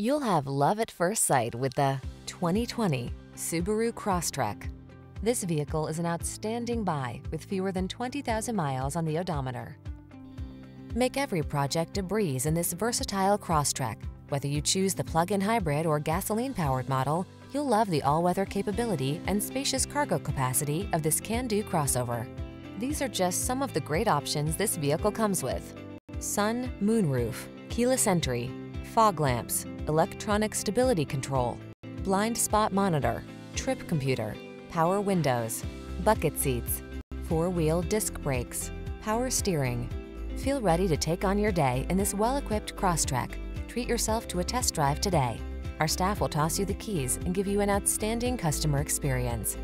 You'll have love at first sight with the 2020 Subaru Crosstrek. This vehicle is an outstanding buy with fewer than 20,000 miles on the odometer. Make every project a breeze in this versatile Crosstrek. Whether you choose the plug-in hybrid or gasoline-powered model, you'll love the all-weather capability and spacious cargo capacity of this can-do crossover. These are just some of the great options this vehicle comes with. Sun, moonroof, keyless entry, fog lamps, electronic stability control, blind spot monitor, trip computer, power windows, bucket seats, four-wheel disc brakes, power steering. Feel ready to take on your day in this well-equipped Crosstrek. Treat yourself to a test drive today. Our staff will toss you the keys and give you an outstanding customer experience.